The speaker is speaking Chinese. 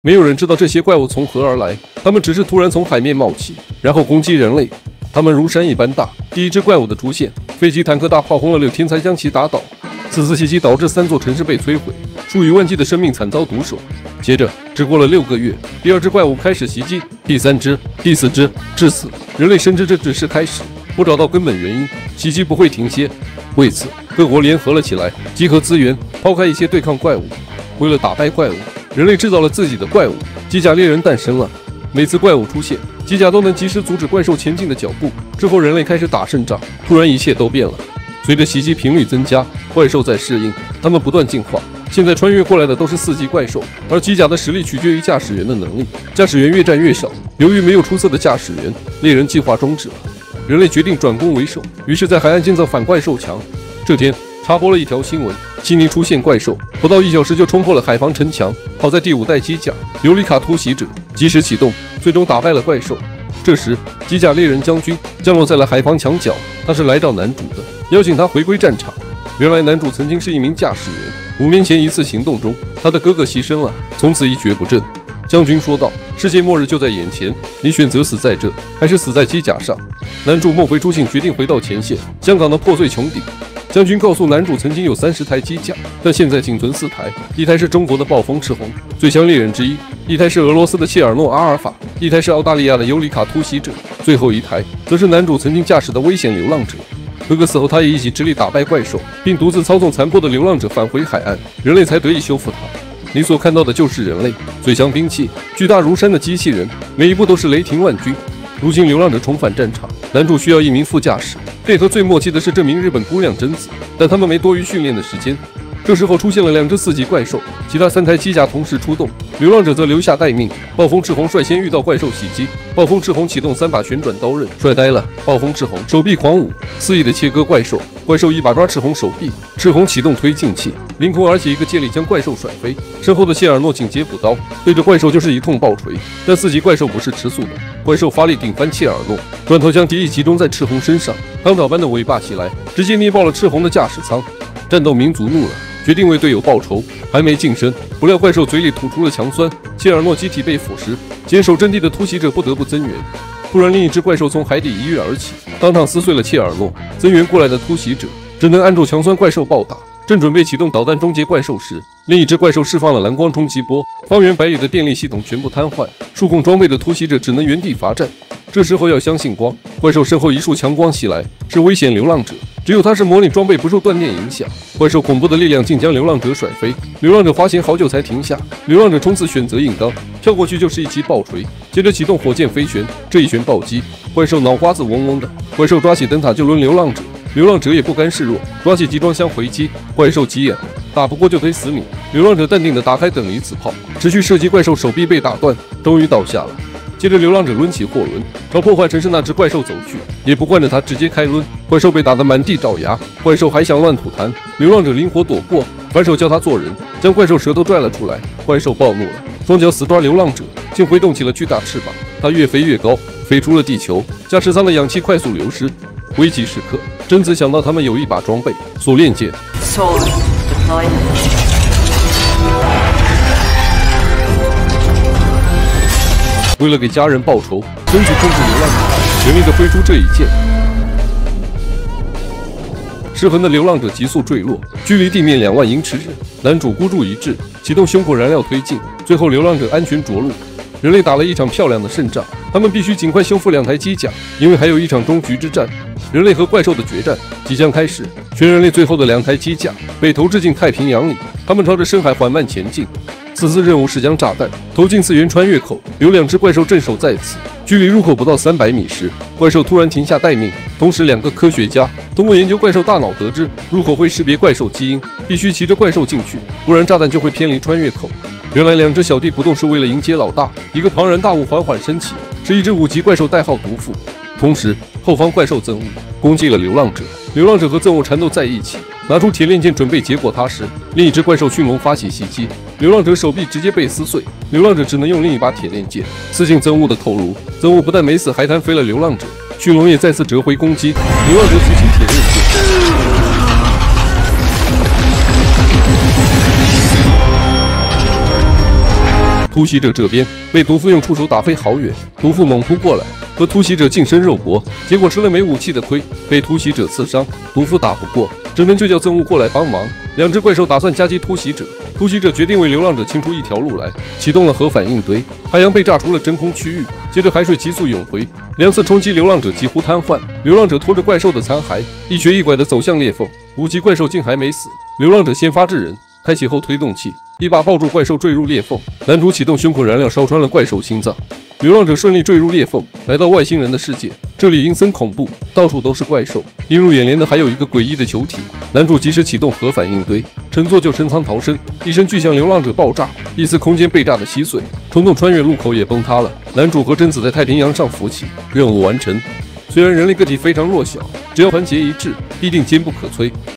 没有人知道这些怪物从何而来，它们只是突然从海面冒起，然后攻击人类。它们如山一般大。第一只怪物的出现，飞机、坦克、大炮轰了六天才将其打倒。此次袭击导致三座城市被摧毁，数以万计的生命惨遭毒手。接着，只过了六个月，第二只怪物开始袭击，第三只、第四只，至此，人类深知这只是开始。不找到根本原因，袭击不会停歇。为此，各国联合了起来，集合资源，抛开一切对抗怪物。为了打败怪物。人类制造了自己的怪物，机甲猎人诞生了。每次怪物出现，机甲都能及时阻止怪兽前进的脚步。之后，人类开始打胜仗。突然，一切都变了。随着袭击频率增加，怪兽在适应，它们不断进化。现在穿越过来的都是四级怪兽，而机甲的实力取决于驾驶员的能力。驾驶员越战越少，由于没有出色的驾驶员，猎人计划终止了。人类决定转攻为守，于是，在海岸建造反怪兽墙。这天。插播了一条新闻：悉尼出现怪兽，不到一小时就冲破了海防城墙。好在第五代机甲尤里卡突袭者及时启动，最终打败了怪兽。这时，机甲猎人将军降落在了海防墙角，他是来找男主的，邀请他回归战场。原来，男主曾经是一名驾驶员，五年前一次行动中，他的哥哥牺牲了，从此一蹶不振。将军说道：“世界末日就在眼前，你选择死在这，还是死在机甲上？”男主梦回初醒，决定回到前线，香港的破碎穹顶。将军告诉男主，曾经有三十台机甲，但现在仅存四台。一台是中国的暴风赤红，最强猎人之一；一台是俄罗斯的切尔诺阿尔法；一台是澳大利亚的尤里卡突袭者；最后一台则是男主曾经驾驶的危险流浪者。哥哥死后，他也一己之力打败怪兽，并独自操纵残破的流浪者返回海岸，人类才得以修复它。你所看到的就是人类最强兵器，巨大如山的机器人，每一步都是雷霆万钧。如今流浪者重返战场，男主需要一名副驾驶。配合最默契的是这名日本姑娘贞子，但他们没多余训练的时间。这时候出现了两只四级怪兽，其他三台机甲同时出动，流浪者则留下待命。暴风赤红率先遇到怪兽袭击，暴风赤红启动三把旋转刀刃，帅呆了！暴风赤红手臂狂舞，肆意的切割怪兽，怪兽一把抓赤红手臂，赤红启动推进器，凌空而起一个借力将怪兽甩飞。身后的谢尔诺紧接补刀，对着怪兽就是一通暴锤。但四级怪兽不是吃素的，怪兽发力顶翻切尔诺，转头将敌意集中在赤红身上。钢爪般的尾巴袭来，直接捏爆了赤红的驾驶舱。战斗民族怒了，决定为队友报仇。还没近身，不料怪兽嘴里吐出了强酸，切尔诺机体被腐蚀。坚守阵地的突袭者不得不增援。突然，另一只怪兽从海底一跃而起，当场撕碎了切尔诺。增援过来的突袭者只能按住强酸怪兽暴打。正准备启动导弹终结怪兽时，另一只怪兽释放了蓝光冲击波，方圆百里的电力系统全部瘫痪。数控装备的突袭者只能原地罚站。这时候要相信光，怪兽身后一束强光袭来，是危险流浪者。只有他是模拟装备，不受断电影响。怪兽恐怖的力量竟将流浪者甩飞，流浪者滑行好久才停下。流浪者冲刺选择硬刚，跳过去就是一击爆锤，接着启动火箭飞旋，这一拳暴击，怪兽脑瓜子嗡嗡的。怪兽抓起灯塔就抡流浪者，流浪者也不甘示弱，抓起集装箱回击。怪兽急眼，打不过就得死你。流浪者淡定的打开等离子炮，持续射击怪兽，手臂被打断，终于倒下了。接着，流浪者抡起货轮朝破坏城市那只怪兽走去，也不惯着他，直接开抡。怪兽被打得满地找牙，怪兽还想乱吐痰，流浪者灵活躲过，反手教他做人，将怪兽舌头拽了出来。怪兽暴怒了，双脚死抓流浪者，竟挥动起了巨大翅膀。它越飞越高，飞出了地球，驾驶舱的氧气快速流失。危急时刻，贞子想到他们有一把装备——锁链剑。为了给家人报仇，贞子控制流浪者，全力的挥出这一剑。失衡的流浪者急速坠落，距离地面两万英尺。男主孤注一掷，启动胸口燃料推进，最后流浪者安全着陆。人类打了一场漂亮的胜仗，他们必须尽快修复两台机甲，因为还有一场终局之战。人类和怪兽的决战即将开始。全人类最后的两台机甲被投掷进太平洋里，他们朝着深海缓慢前进。此次任务是将炸弹投进次元穿越口，有两只怪兽镇守在此。距离入口不到三百米时，怪兽突然停下待命。同时，两个科学家通过研究怪兽大脑得知，入口会识别怪兽基因，必须骑着怪兽进去，不然炸弹就会偏离穿越口。原来，两只小弟不动是为了迎接老大。一个庞然大物缓缓升起，是一只五级怪兽，代号毒妇。同时，后方怪兽憎恶攻击了流浪者，流浪者和憎恶缠斗在一起。拿出铁链剑准备结果他时，另一只怪兽驯龙发起袭击，流浪者手臂直接被撕碎，流浪者只能用另一把铁链剑刺进憎恶的头颅。憎恶不但没死，还弹飞了流浪者，驯龙也再次折回攻击，流浪者举起铁链突袭者这边被毒夫用触手打飞好远，毒夫猛扑过来和突袭者近身肉搏，结果吃了没武器的亏，被突袭者刺伤，毒夫打不过，只能就叫憎恶过来帮忙。两只怪兽打算夹击突袭者，突袭者决定为流浪者清出一条路来，启动了核反应堆，海洋被炸出了真空区域，接着海水急速涌回，两次冲击流浪者几乎瘫痪，流浪者拖着怪兽的残骸一瘸一拐地走向裂缝，五级怪兽竟还没死，流浪者先发制人。开启后推动器，一把抱住怪兽坠入裂缝。男主启动胸口燃料，烧穿了怪兽心脏。流浪者顺利坠入裂缝，来到外星人的世界。这里阴森恐怖，到处都是怪兽。映入眼帘的还有一个诡异的球体。男主及时启动核反应堆，乘坐救生舱逃生。一声巨响，流浪者爆炸，一丝空间被炸得稀碎。冲动穿越路口也崩塌了。男主和贞子在太平洋上浮起，任务完成。虽然人类个体非常弱小，只要团结一致，必定坚不可摧。